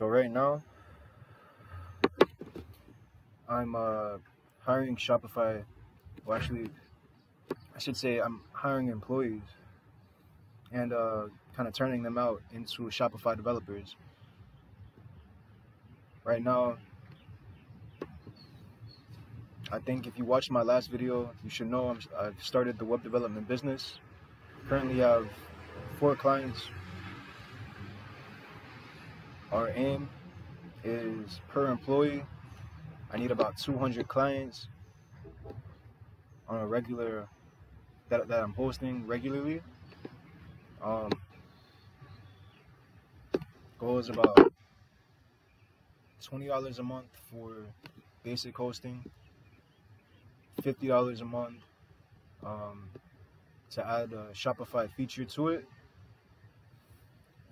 So right now, I'm uh, hiring Shopify. Well, actually, I should say I'm hiring employees and uh, kind of turning them out into Shopify developers. Right now, I think if you watched my last video, you should know I'm, I've started the web development business. Currently I have four clients. Our aim is per employee. I need about 200 clients on a regular that, that I'm hosting regularly. Um, about $20 a month for basic hosting, $50 a month um, to add a Shopify feature to it.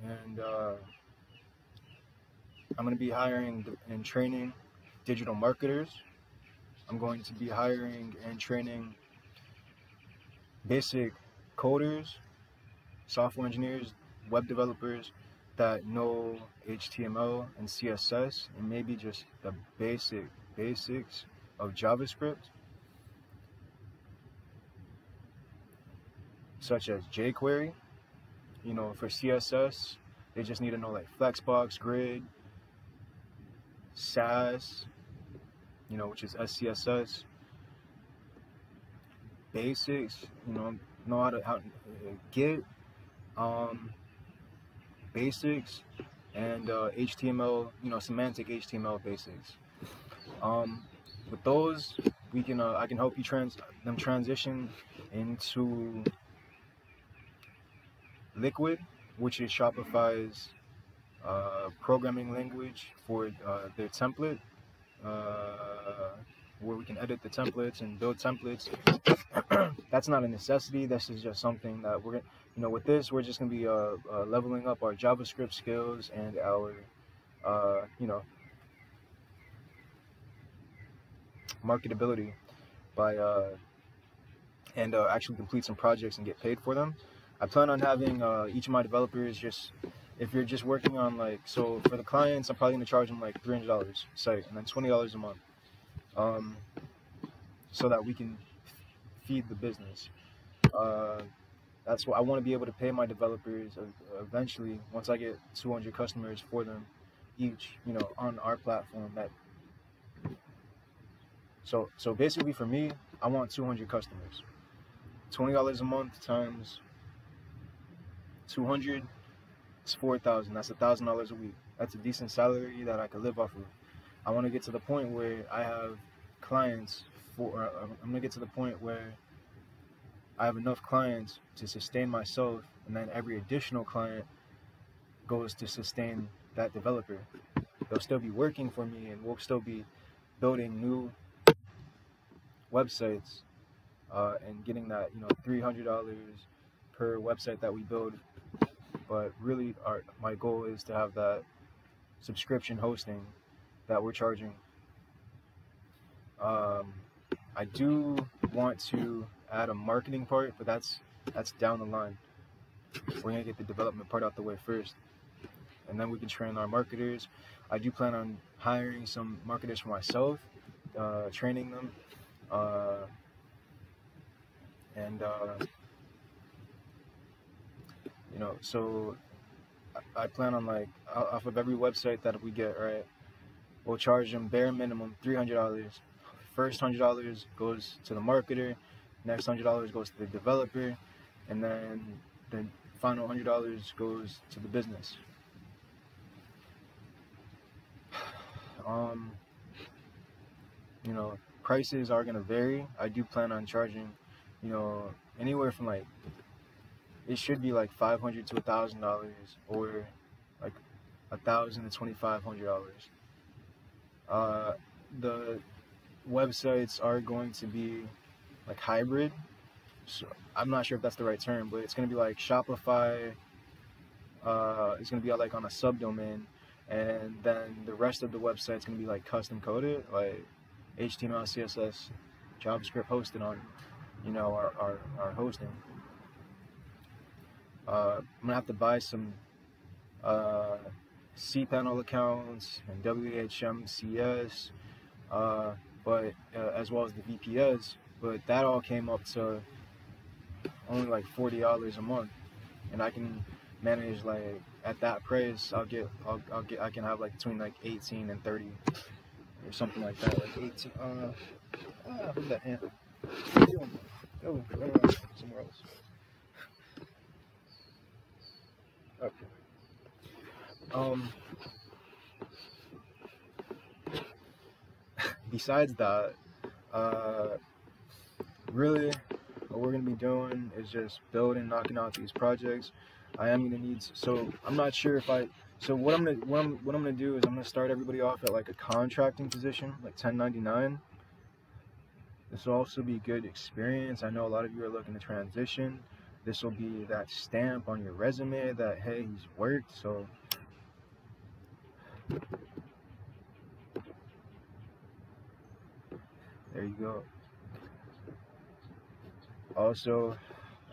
And uh, I'm going to be hiring and training digital marketers. I'm going to be hiring and training basic coders, software engineers, web developers that know HTML and CSS and maybe just the basic basics of JavaScript, such as jQuery. You know, for CSS, they just need to know like Flexbox, Grid, Sass, you know, which is SCSS. Basics, you know, know how to how, Git, um, basics, and uh, HTML, you know, semantic HTML basics. Um, with those, we can uh, I can help you trans them transition into Liquid, which is Shopify's uh, programming language for uh, their template, uh, where we can edit the templates and build templates. that's not a necessity. This is just something that we're, you know, with this, we're just gonna be uh, uh, leveling up our JavaScript skills and our, uh, you know, marketability by uh, and uh, actually complete some projects and get paid for them. I plan on having uh, each of my developers just if you're just working on like so for the clients, I'm probably gonna charge them like three hundred dollars site and then twenty dollars a month, um, so that we can feed the business. Uh, that's what I want to be able to pay my developers eventually once I get 200 customers for them each, you know, on our platform. That so so basically for me, I want 200 customers. Twenty dollars a month times 200 it's four thousand. That's a thousand dollars a week. That's a decent salary that I could live off of. I want to get to the point where I have clients for. Uh, I'm gonna get to the point where I have enough clients to sustain myself, and then every additional client goes to sustain that developer. They'll still be working for me, and we'll still be building new websites uh, and getting that you know three hundred dollars per website that we build but really our my goal is to have that subscription hosting that we're charging. Um, I do want to add a marketing part but that's that's down the line. We're gonna get the development part out the way first and then we can train our marketers. I do plan on hiring some marketers for myself uh, training them uh, and uh, you know so i plan on like off of every website that we get right we'll charge them bare minimum $300 first $100 goes to the marketer next $100 goes to the developer and then the final $100 goes to the business. Um you know prices are going to vary. I do plan on charging you know anywhere from like it should be like five hundred to a thousand dollars or like a thousand to twenty five hundred dollars. Uh, the websites are going to be like hybrid. So I'm not sure if that's the right term, but it's going to be like Shopify. Uh, it's going to be like on a subdomain, and then the rest of the website is going to be like custom coded, like HTML, CSS, JavaScript hosted on, you know, our, our, our hosting. Uh, I'm gonna have to buy some uh, cPanel accounts and WHMCS, uh, but uh, as well as the VPS. But that all came up to only like forty dollars a month, and I can manage like at that price. I'll get I'll, I'll get I can have like between like eighteen and thirty or something like that. Like eighteen. Uh, who's that ant? Somewhere else. Um. Besides that, uh, really, what we're gonna be doing is just building, knocking out these projects. I am gonna need. So I'm not sure if I. So what I'm gonna what I'm what I'm gonna do is I'm gonna start everybody off at like a contracting position, like 1099. This will also be good experience. I know a lot of you are looking to transition. This will be that stamp on your resume that hey, he's worked. So there you go. Also,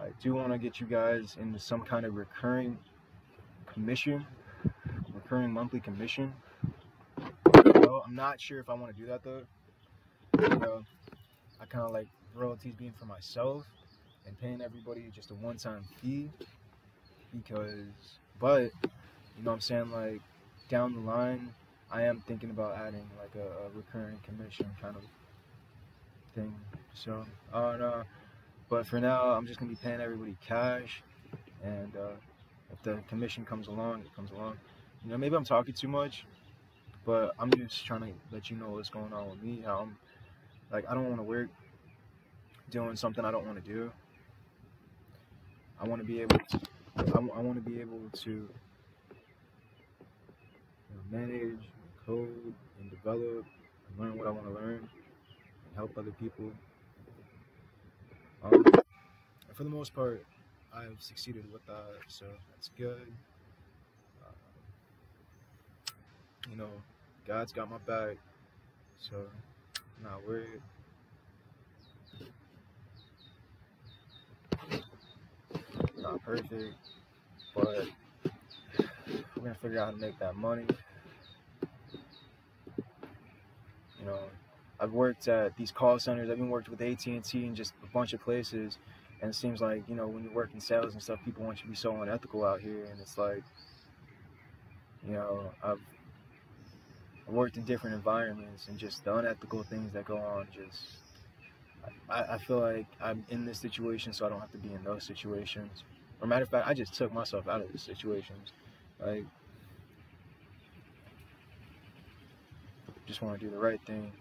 I do want to get you guys into some kind of recurring commission, recurring monthly commission. I'm not sure if I want to do that though. I kind of like royalties being for myself and paying everybody just a one-time fee because, but you know what I'm saying, like down the line, I am thinking about adding like a, a recurring commission kind of thing. So, uh, but for now, I'm just gonna be paying everybody cash, and uh, if the commission comes along, it comes along. You know, maybe I'm talking too much, but I'm just trying to let you know what's going on with me. How I'm like, I don't want to work doing something I don't want to do. I want to be able to. I, I want to be able to manage, code, and develop, and learn what I want to learn, and help other people um, for the most part, I've succeeded with that, so that's good. Uh, you know, God's got my back, so I'm not worried. Not perfect, but we're gonna figure out how to make that money. You know, I've worked at these call centers. I've even worked with AT and T and just a bunch of places. And it seems like you know when you work in sales and stuff, people want you to be so unethical out here. And it's like, you know, I've worked in different environments and just the unethical things that go on. Just, I, I feel like I'm in this situation, so I don't have to be in those situations. Or matter of fact, I just took myself out of the situations. Like, just want to do the right thing.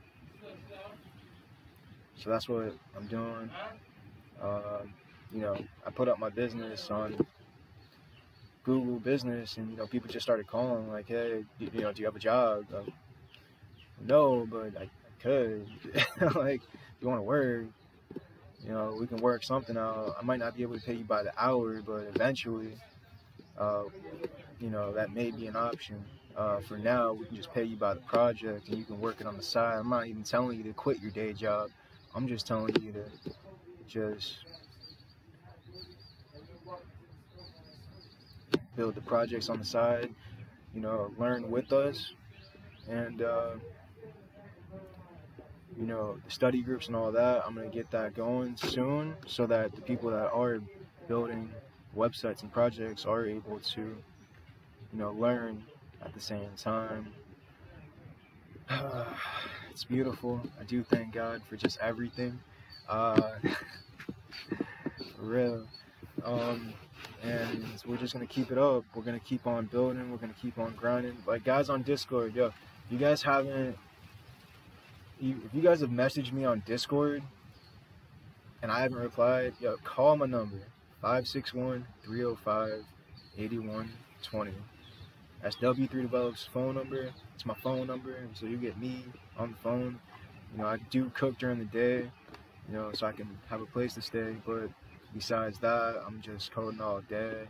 So that's what I'm doing. Uh, you know, I put up my business on Google Business, and you know, people just started calling like, "Hey, you, you know, do you have a job?" Uh, no, but I, I could. like, you want to work? You know, we can work something out. I might not be able to pay you by the hour, but eventually, uh, you know, that may be an option. Uh, for now, we can just pay you by the project, and you can work it on the side. I'm not even telling you to quit your day job. I'm just telling you to just build the projects on the side, you know, learn with us, and uh, you know, the study groups and all that. I'm gonna get that going soon, so that the people that are building websites and projects are able to, you know, learn at the same time. It's beautiful. I do thank God for just everything. Uh, real. Um, and we're just gonna keep it up. We're gonna keep on building. We're gonna keep on grinding. Like guys on Discord, yo, you guys haven't. You, if you guys have messaged me on Discord and I haven't replied, yo, call my number 561 305 8120. That's W3 Develops phone number. It's my phone number, so you get me on the phone. You know, I do cook during the day, you know, so I can have a place to stay. But besides that, I'm just coding all day,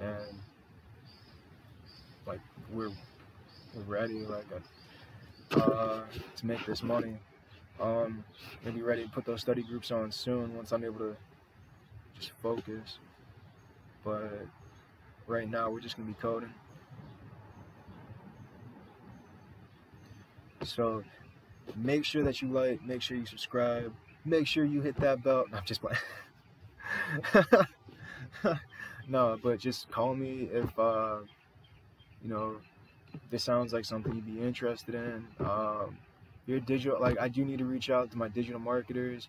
and like we're we're ready, like uh, to make this money. Um, gonna be ready to put those study groups on soon once I'm able to just focus. But right now, we're just gonna be coding. So make sure that you like, make sure you subscribe, make sure you hit that bell. No, I'm just playing. no, but just call me if uh, you know this sounds like something you'd be interested in. Um, your digital, like I do need to reach out to my digital marketers.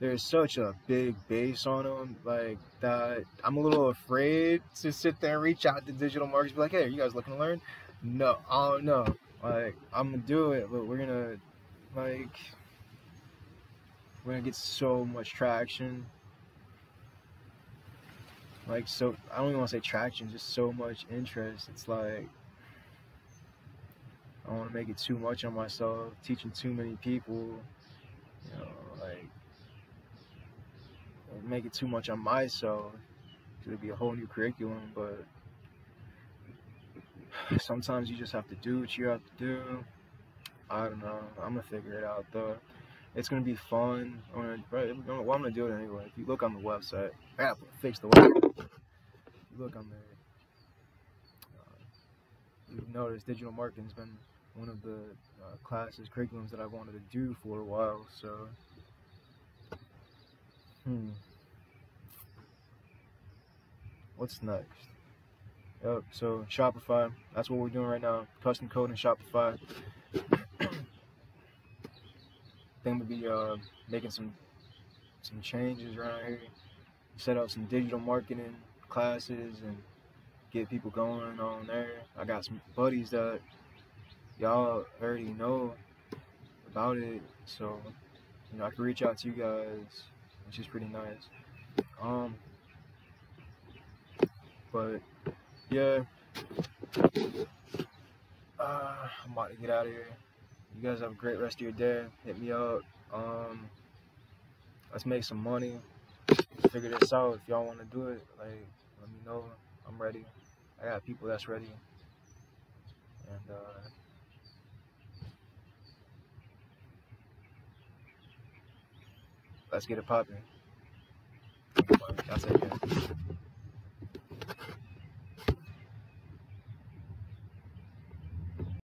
There's such a big base on them, like that. I'm a little afraid to sit there and reach out to digital marketers, be like, "Hey, are you guys looking to learn?" No, I don't know. Like I'm gonna do it, but we're gonna like we're gonna get so much traction. Like so, I don't even want to say traction, just so much interest. It's like I don't want to make it too much on myself, teaching too many people. You know, like make it too much on myself. It'll be a whole new curriculum, but sometimes you just have to do what you have to do. I don't know. I'm gonna figure it out though. It's gonna be fun. I'm gonna, right, well, I'm gonna do it anyway. If you look on the website, I have to fix the website. If you look on there, uh, you've noticed digital marketing's been one of the uh, classes, curriculums that I wanted to do for a while. So, hmm, what's next? Yep. So Shopify. That's what we're doing right now. Custom code in Shopify. Then we'll be uh, making some some changes around here. Set up some digital marketing classes and get people going on there. I got some buddies that y'all already know about it, so you know I can reach out to you guys, which is pretty nice. Um, but yeah, uh, I'm about to get out of here. You guys have a great rest of your day. Hit me up. Um, let's make some money. Figure this out. If y'all want to do it, like, let me know. I'm ready. I got people that's ready. And, uh, let's get it popping. That's it.